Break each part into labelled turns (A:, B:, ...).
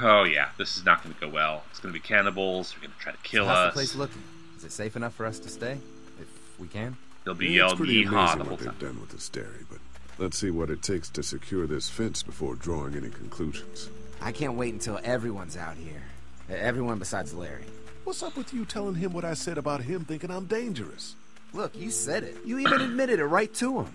A: Oh yeah, this is not going to go well. It's going to be cannibals. They're going to try to kill
B: so how's
A: us.
B: the place looking? Is it safe enough for us to stay? If we can?
A: They'll be
C: Yeah, it's pretty
A: yeehaw
C: amazing
A: the whole
C: what
A: time.
C: they've done with this dairy, but let's see what it takes to secure this fence before drawing any conclusions.
B: I can't wait until everyone's out here. Everyone besides Larry.
D: What's up with you telling him what I said about him thinking I'm dangerous?
B: Look, you said it. You even admitted it right to him.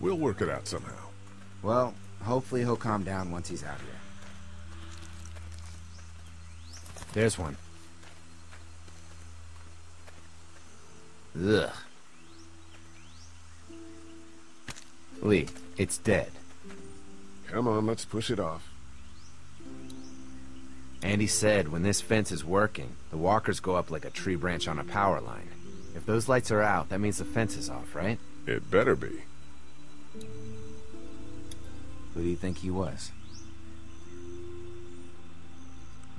D: We'll work it out somehow.
B: Well, hopefully he'll calm down once he's out here. There's one. Ugh. Lee, it's dead.
C: Come on, let's push it off.
B: Andy said when this fence is working, the walkers go up like a tree branch on a power line. If those lights are out, that means the fence is off, right?
C: It better be.
B: Who do you think he was?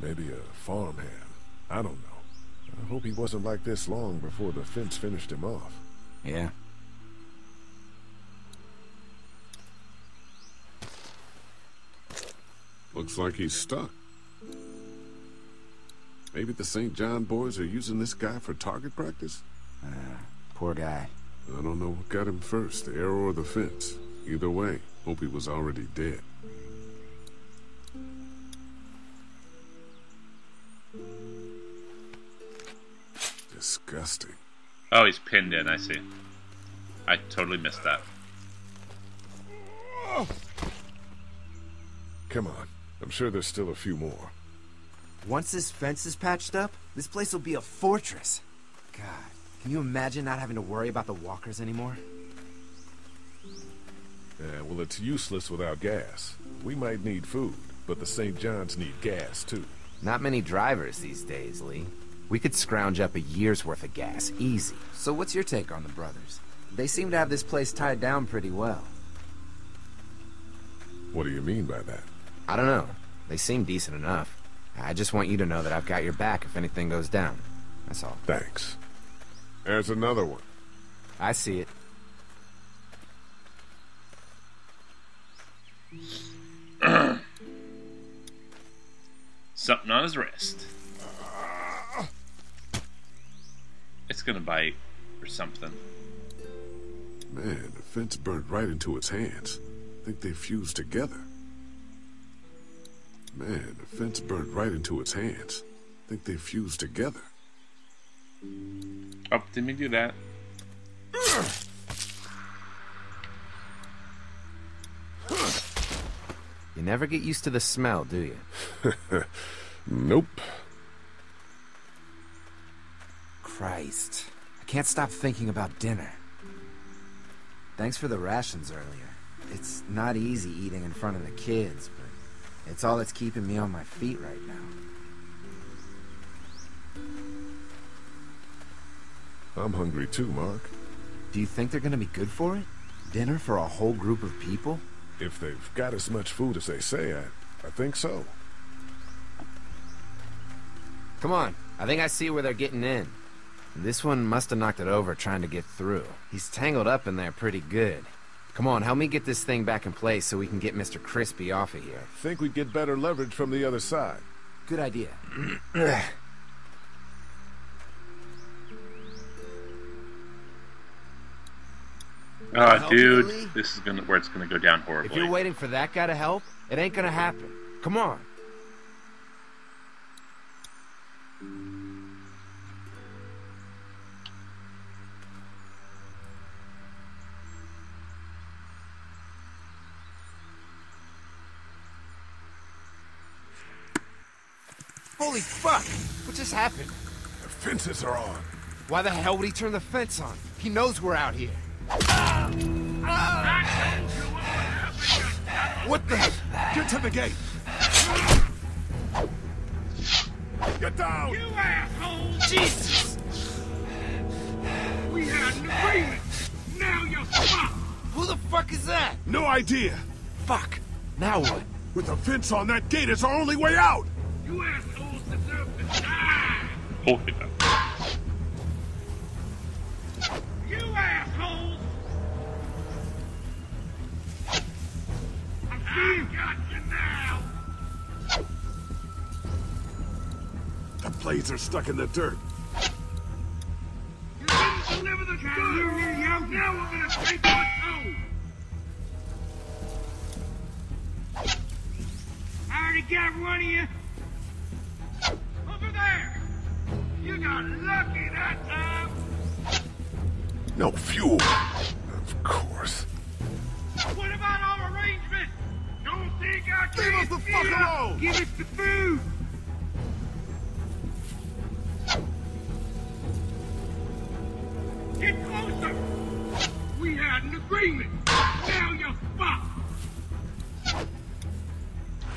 D: Maybe a farmhand. I don't know. I hope he wasn't like this long before the fence finished him off.
B: Yeah.
C: Looks like he's stuck. Maybe the St. John boys are using this guy for target practice?
B: Uh, poor guy.
C: I don't know what got him first, the arrow or the fence. Either way, hope he was already dead. Disgusting.
A: Oh, he's pinned in. I see. I totally missed that.
D: Come on. I'm sure there's still a few more.
B: Once this fence is patched up, this place will be a fortress. God, can you imagine not having to worry about the walkers anymore?
D: Yeah, well, it's useless without gas. We might need food, but the St. John's need gas, too.
B: Not many drivers these days, Lee. We could scrounge up a year's worth of gas, easy. So what's your take on the brothers? They seem to have this place tied down pretty well.
D: What do you mean by that?
B: I don't know. They seem decent enough. I just want you to know that I've got your back if anything goes down. That's all.
D: Thanks. There's another one.
B: I see it.
A: Something on his wrist. It's gonna bite or something.
C: Man, the fence burned right into its hands. I think they fused together. Man, the fence burned right into its hands. I think they fused together.
A: Oh, didn't we do that?
B: You never get used to the smell, do you?
D: Nope.
B: Christ. I can't stop thinking about dinner. Thanks for the rations earlier. It's not easy eating in front of the kids, but it's all that's keeping me on my feet right now.
D: I'm hungry too, Mark.
B: Do you think they're gonna be good for it? Dinner for a whole group of people?
D: If they've got as much food as they say, I, I think so.
B: Come on. I think I see where they're getting in. This one must have knocked it over trying to get through. He's tangled up in there pretty good. Come on, help me get this thing back in place so we can get Mr. Crispy off of here.
D: Think we'd get better leverage from the other side.
B: Good idea.
A: Oh, dude,
B: Lee?
A: this is gonna where it's gonna go down horribly.
B: If you're waiting for that guy to help, it ain't gonna happen. Come on. Holy fuck! What just happened?
D: The fences are on.
B: Why the hell would he turn the fence on? He knows we're out here.
D: What the? Get to the gate. Get down!
E: You asshole!
B: Jesus!
E: We had an agreement! Now you're fucked!
B: Who the fuck is that?
D: No idea.
B: Fuck! Now what?
D: With the fence on that gate, it's our only way out.
E: You assholes deserve to die! Hold
C: Holy Blades are stuck in the dirt.
E: You didn't deliver the goods. Now we're gonna take your soul. I already got one of you. Over there. You got lucky that time.
C: No fuel. Of course.
E: What about our arrangements? Don't think I can't
C: us the fuck alone.
E: Give us the food. Had an agreement. Now you're fucked.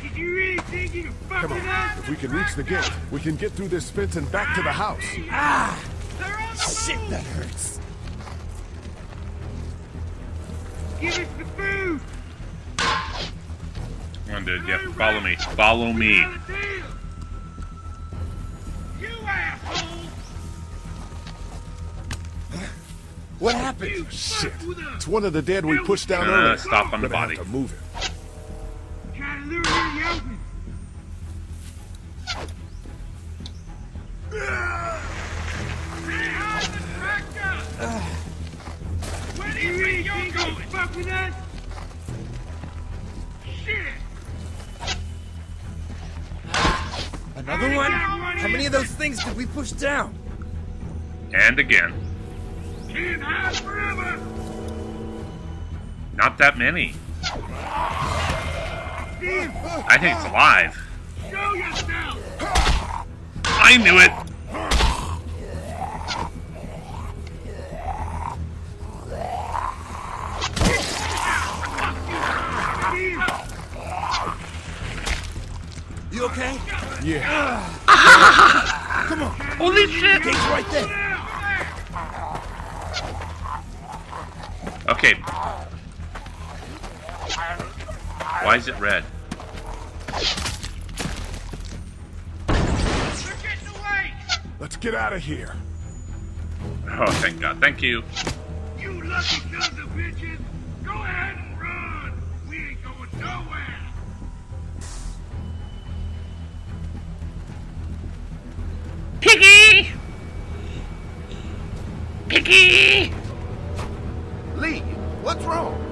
E: Did you really think you could fuck
D: Come on.
E: us?
D: If we can reach the gate, we can get through this fence and back to the house.
E: Ah. They're the
B: Shit,
E: move.
B: that hurts.
E: Give us the food.
A: Come on, dude. Yeah, follow me. Follow me.
B: What happened?
D: Shit.
E: fuck with us.
D: It's one of the dead we pushed down
A: Uh,
D: earlier.
A: stop on the
D: Gonna have
A: body.
D: to move it.
E: Try to lure you to the open. Stay on the tractor! Where do you think you're going? Fuck with us? Shit!
B: Another one? How many of those things did we push down?
A: And again.
E: Can't forever!
A: Not that many. I think it's alive.
E: show yourself!
A: I knew it.
B: You okay?
D: Yeah. Come on.
A: Holy shit.
B: Gate's right there.
A: Okay. Why is it red?
E: they're getting away!
D: Let's get out of here.
A: Oh, thank God. Thank you.
E: You lucky sons of bitches! Go ahead and run! We ain't going nowhere!
A: Piggy! Piggy!
F: Lee, what's wrong?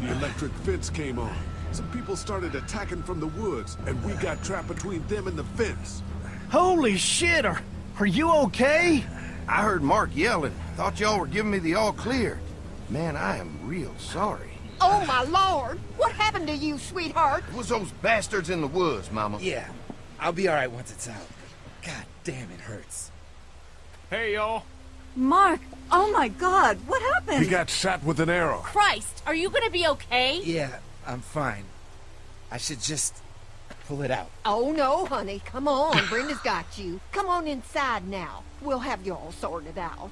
C: The electric fence came on. Some people started attacking from the woods, and we got trapped between them and the fence.
G: Holy shit, are, are you okay?
F: I heard Mark yelling. Thought y'all were giving me the all clear. Man, I am real sorry.
H: Oh, my lord! What happened to you, sweetheart?
F: It was those bastards in the woods, Mama.
B: Yeah, I'll be alright once it's out. God damn, it hurts.
G: Hey, y'all.
I: Mark, oh my god, what happened?
D: He got shot with an arrow.
I: Christ, are you gonna be okay?
B: Yeah, I'm fine. I should just pull it out.
H: Oh, no, honey. Come on. Brenda's got you. Come on inside now. We'll have you all sorted out.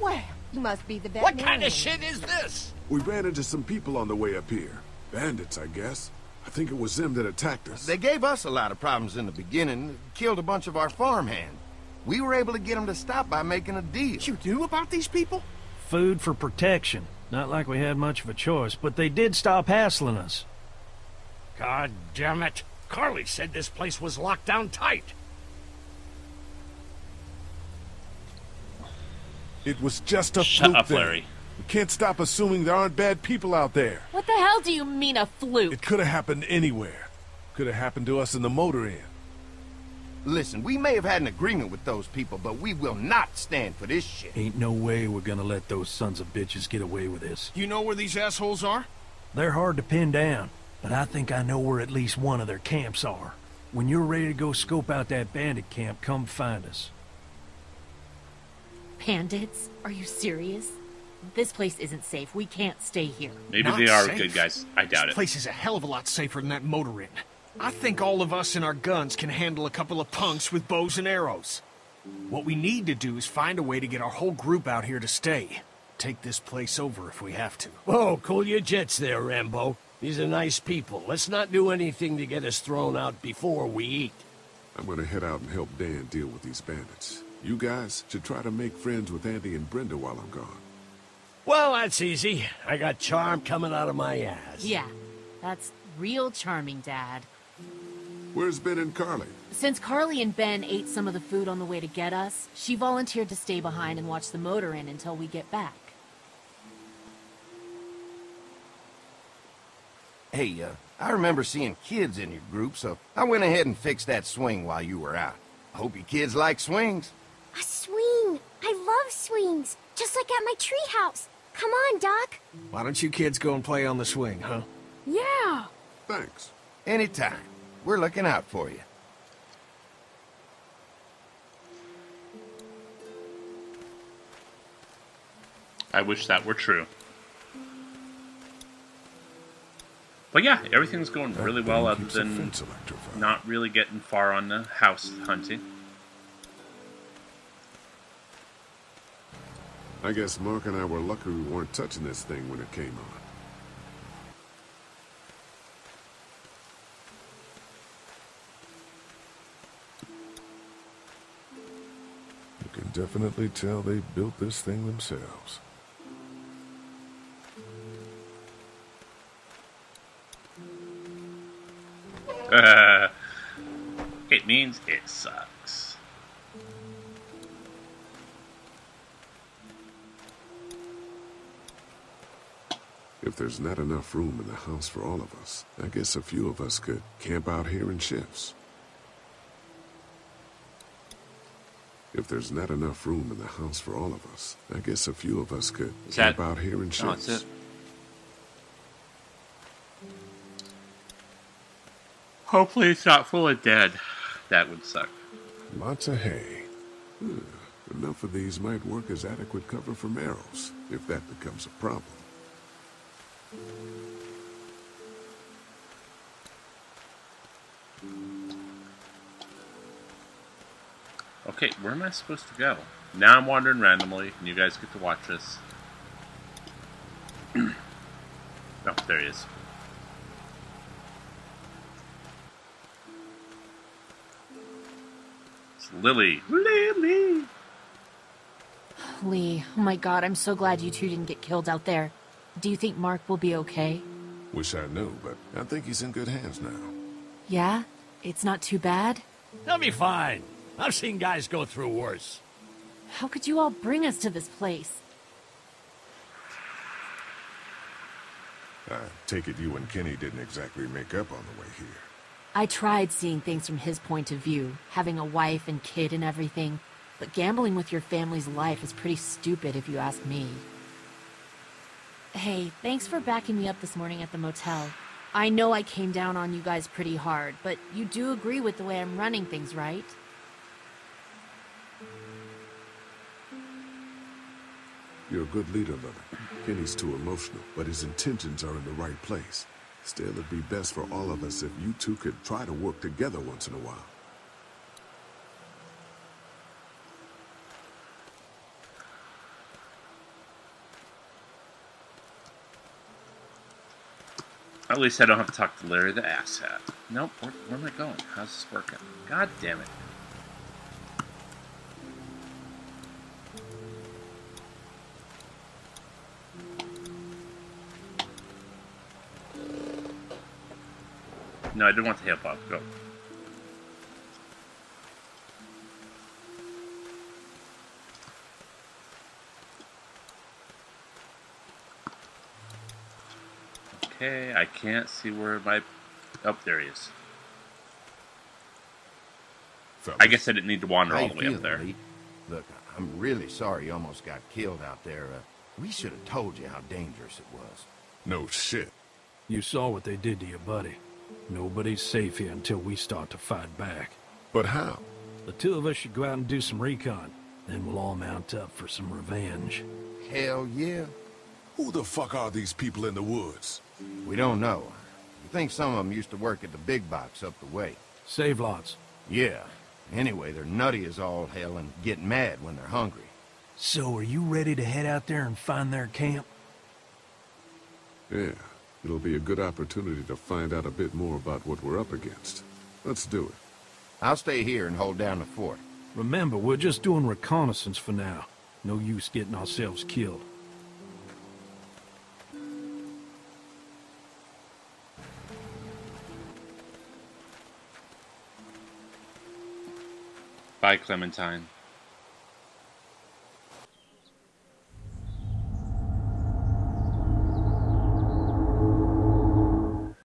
H: Well, you must be the veterinarian.
G: is this?
C: We ran into some people on the way up here. Bandits, I guess. I think it was them that attacked us.
F: They gave us a lot of problems in the beginning. Killed a bunch of our farmhands. We were able to get them to stop by making a deal.
G: You knew about these people? Food for protection. Not like we had much of a choice, but they did stop hassling us.
J: God damn it. Carley said this place was locked down tight.
D: It was just a
A: Shut
D: fluke
A: up,
D: thing.
A: Larry.
D: We can't stop assuming there aren't bad people out there.
I: What the hell do you mean a fluke?
D: It could have happened anywhere. Could have happened to us in the motor inn.
F: Listen, we may have had an agreement with those people, but we will not stand for this shit.
G: Ain't no way we're gonna let those sons of bitches get away with this.
J: You know where these assholes are?
G: They're hard to pin down, but I think I know where at least one of their camps are. When you're ready to go scope out that bandit camp, come find us.
I: Bandits? Are you serious? This place isn't safe. We can't stay here.
A: Maybe
J: Not
A: they are
J: safe.
A: good guys. I doubt
J: This
A: it.
J: This place is a hell of a lot safer than that motor inn. I think all of us and our guns can handle a couple of punks with bows and arrows. What we need to do is find a way to get our whole group out here to stay. Take this place over if we have to.
K: Whoa, cool your jets there, Rambo. These are nice people. Let's not do anything to get us thrown out before we eat.
C: I'm gonna head out and help Dan deal with these bandits. You guys should try to make friends with Andy and Brenda while I'm gone.
K: Well, that's easy. I got charm coming out of my ass.
I: Yeah, that's real charming, Dad.
C: Where's Ben and Carley?
I: Since Carley and Ben ate some of the food on the way to get us, she volunteered to stay behind and watch the motor in until we get back.
F: Hey, uh, I remember seeing kids in your group, so I went ahead and fixed that swing while you were out. I hope you kids like swings.
L: A swing. I love swings. Just like at my treehouse. Come on, Duck.
J: Why don't you kids go and play on the swing, huh?
L: Yeah.
C: Thanks.
F: Anytime. We're looking out for you.
A: I wish that were true. But yeah, everything's going really well other
D: keeps
A: than not really getting far on the house hunting.
C: I guess Mark and I were lucky we weren't touching this thing when it came on.
D: Definitely tell they built this thing themselves.
A: it means it sucks.
C: If there's not enough room in the house for all of us, I guess a few of us could camp out here in shifts. If there's not enough room in the house for all of us, I guess a few of us could
A: Is
C: camp out here in shifts.
A: that's it. Hopefully it's not full of dead. That would suck.
C: Lots of hay. Hmm, Enough of these might work as adequate cover for arrows, if that becomes a problem.
A: Okay, where am I supposed to go? Now I'm wandering randomly, and you guys get to watch this. oh, there he is. It's Lilly. Lilly!
I: Lee, oh my god, I'm so glad you two didn't get killed out there. Do you think Mark will be okay?
C: Wish I knew, but I think he's in good hands now.
I: Yeah? It's not too bad?
K: He'll be fine. I've seen guys go through worse.
I: How could you all bring us to this place?
D: I take it you and Kenny didn't exactly make up on the way here.
I: I tried seeing things from his point of view, having a wife and kid and everything, but gambling with your family's life is pretty stupid if you ask me. Hey, thanks for backing me up this morning at the motel. I know I came down on you guys pretty hard, but you do agree with the way I'm running things, right?
C: You're a good leader, Lilly. Kenny's too emotional, but his intentions are in the right place. Still, it'd be best for all of us if you two could try to work together once in a while.
A: At least I don't have to talk to Larry the asshat. Nope, where, where am I going? How's this working? God damn it. No, I didn't want the help up. Go. Okay, I can't see where my... Oh, there he is. I guess I didn't need to wander all the way up there.
F: Lee? Look, I'm really sorry you almost got killed out there. Uh, we should have told you how dangerous it was.
D: No shit.
G: You saw what they did to your buddy. Nobody's safe here until we start to fight back.
D: But how?
G: The two of us should go out and do some recon. Then we'll all mount up for some revenge.
F: Hell yeah.
D: Who the fuck are these people in the woods?
F: We don't know. We think some of them used to work at the big box up the way.
G: Save lots.
F: Yeah. Anyway, they're nutty as all hell and get mad when they're hungry.
G: So are you ready to head out there and find their camp?
C: Yeah, It'll be a good opportunity to find out a bit more about what we're up against. Let's do it.
F: I'll stay here and hold down the fort.
G: Remember, we're just doing reconnaissance for now. No use getting ourselves killed.
A: Bye, Clementine.